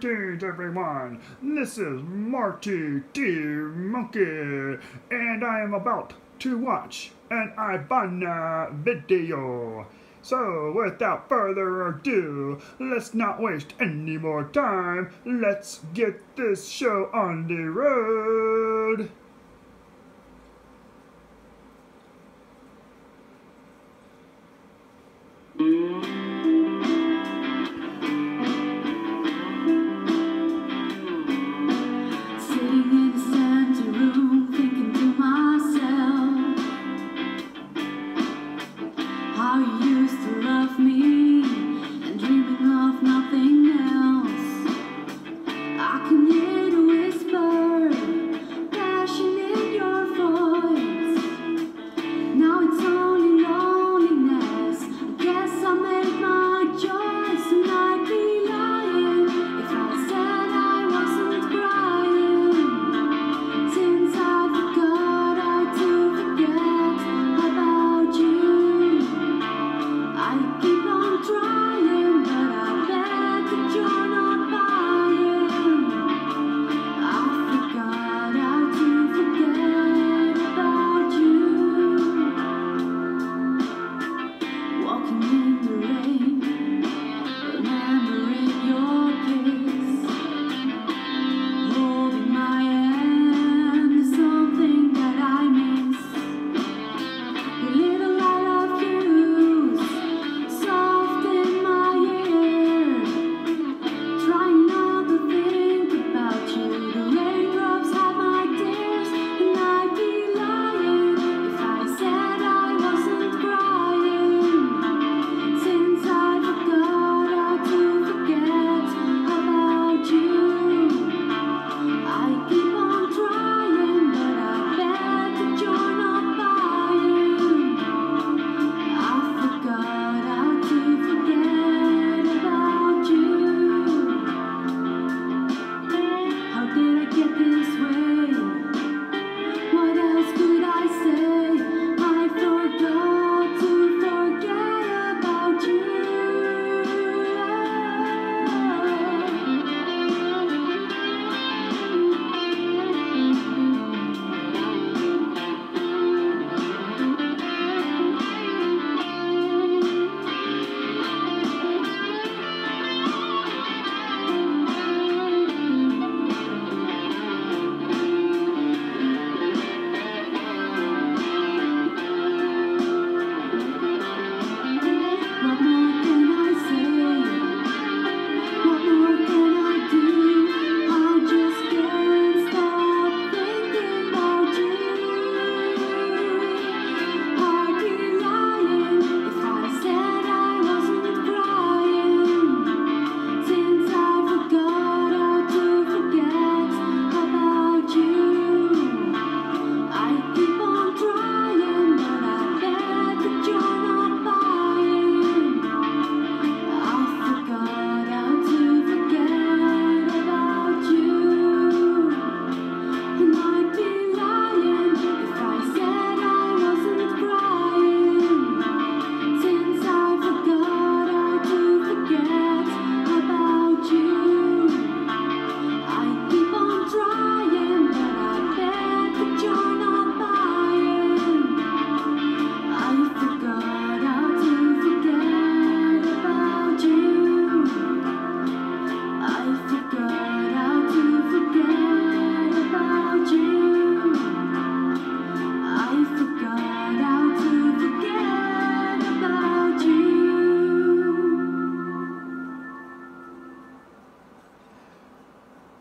Greetings, everyone. This is Marty T. Monkey, and I am about to watch an Ivana video. So, without further ado, let's not waste any more time. Let's get this show on the road.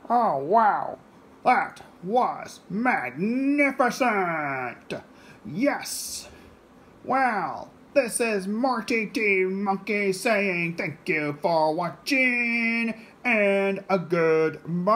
Oh, wow. That was magnificent. Yes. Well, this is Marty T. Monkey saying thank you for watching and a goodbye.